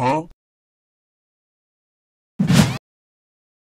Huh?